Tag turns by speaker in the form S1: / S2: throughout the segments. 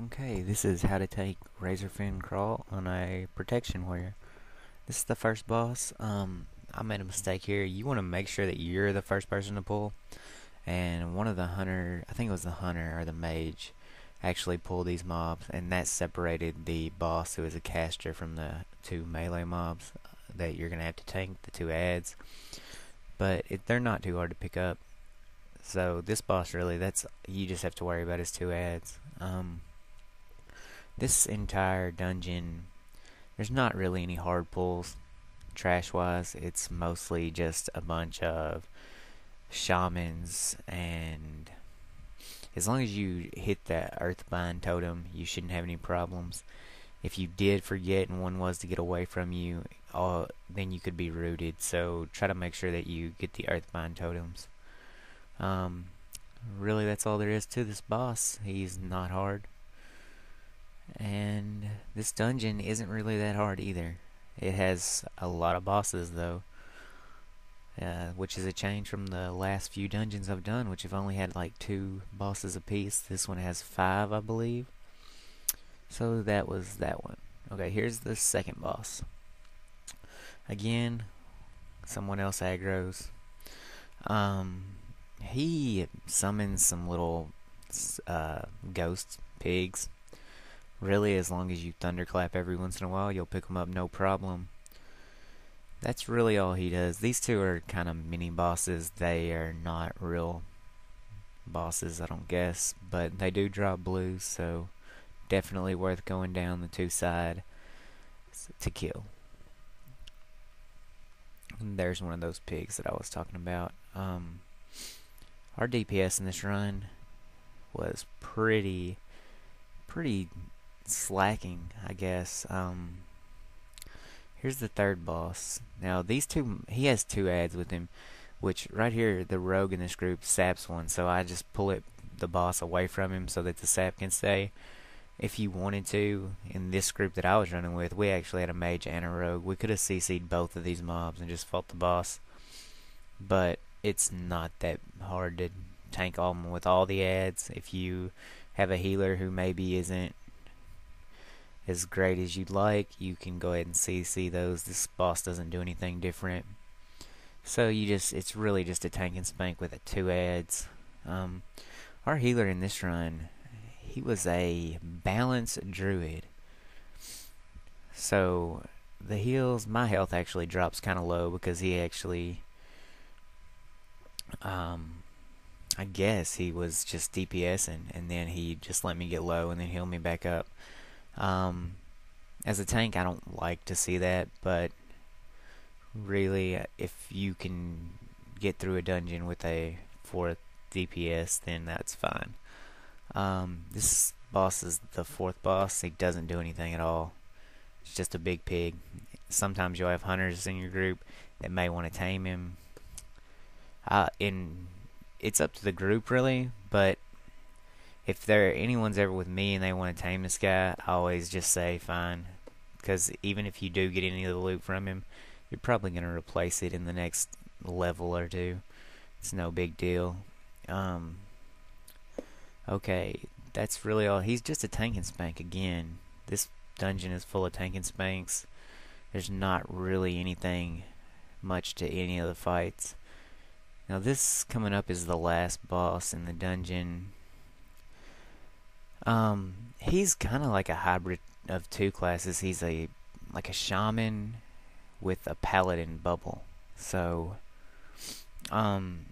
S1: Okay, this is how to take Razorfen Kraul on a protection warrior. This is the first boss. Um, I made a mistake here. You want to make sure that you're the first person to pull. And one of the hunter, I think it was the hunter or the mage, actually pulled these mobs. And that separated the boss who is a caster from the two melee mobs that you're going to have to tank, the two adds. But it, they're not too hard to pick up. So this boss really, that's you just have to worry about his two adds. Um, this entire dungeon, there's not really any hard pulls, trash-wise. It's mostly just a bunch of shamans, and as long as you hit that Earthbind totem, you shouldn't have any problems. If you did forget and one was to get away from you, then you could be rooted. So try to make sure that you get the Earthbind totems. Um, really, that's all there is to this boss. He's not hard. And this dungeon isn't really that hard either. It has a lot of bosses though. Uh, which is a change from the last few dungeons I've done, which have only had like two bosses apiece. This one has five, I believe. So that was that one. Okay, here's the second boss. Again, someone else aggroes. Um, he summons some little uh, pigs Really, as long as you thunderclap every once in a while, you'll pick them up no problem. That's really all he does. These two are kind of mini bosses. They are not real bosses, I don't guess, but they do drop blues, so definitely worth going down the two side to kill. And there's one of those pigs that I was talking about. Um, our DPS in this run was pretty, pretty slacking, I guess. Um, here's the third boss. Now these two, he has two adds with him, which right here the rogue in this group saps one, so I just pull it the boss away from him so that the sap can stay. If you wanted to, in this group that I was running with, we actually had a mage and a rogue. We could have CC'd both of these mobs and just fought the boss. But it's not that hard to tank all them with all the adds. If you have a healer who maybe isn't as great as you'd like, you can go ahead and CC those. This boss doesn't do anything different. So you just, it's really just a tank and spank with a two adds. Um, our healer in this run, he was a balanced druid. So the heals, my health actually drops kind of low because he actually, um, I guess he was just DPSing and then he just let me get low and then heal me back up. Um, as a tank, I don't like to see that, but really, if you can get through a dungeon with a 4 DPS, then that's fine. Um, this boss is the fourth boss. He doesn't do anything at all. It's just a big pig. Sometimes you'll have hunters in your group that may want to tame him. Uh, in it's up to the group really, but if there anyone's ever with me and they want to tame this guy, I always just say fine, because even if you do get any of the loot from him, you're probably going to replace it in the next level or two. It's no big deal. Um, okay, that's really all. He's just a tank and spank again. This dungeon is full of tank and spanks. There's not really anything much to any of the fights. Now this coming up is the last boss in the dungeon. Um, he's kind of like a hybrid of two classes. He's a like a shaman with a paladin bubble. So, um,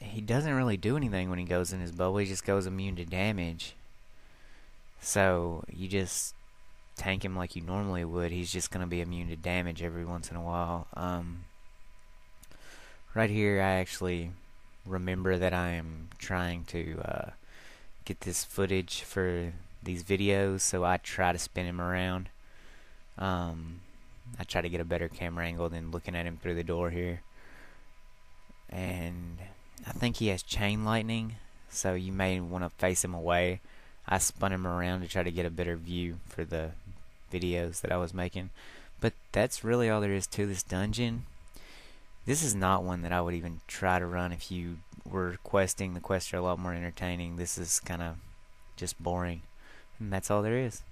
S1: he doesn't really do anything when he goes in his bubble. He just goes immune to damage. So you just tank him like you normally would. He's just gonna be immune to damage every once in a while. Um, right here, I actually remember that I am trying to. Uh, get this footage for these videos, so I try to spin him around. Um, I try to get a better camera angle than looking at him through the door here. And I think he has chain lightning, so you may want to face him away. I spun him around to try to get a better view for the videos that I was making. But that's really all there is to this dungeon. This is not one that I would even try to run if you were questing. The quests are a lot more entertaining. This is kind of just boring. And that's all there is.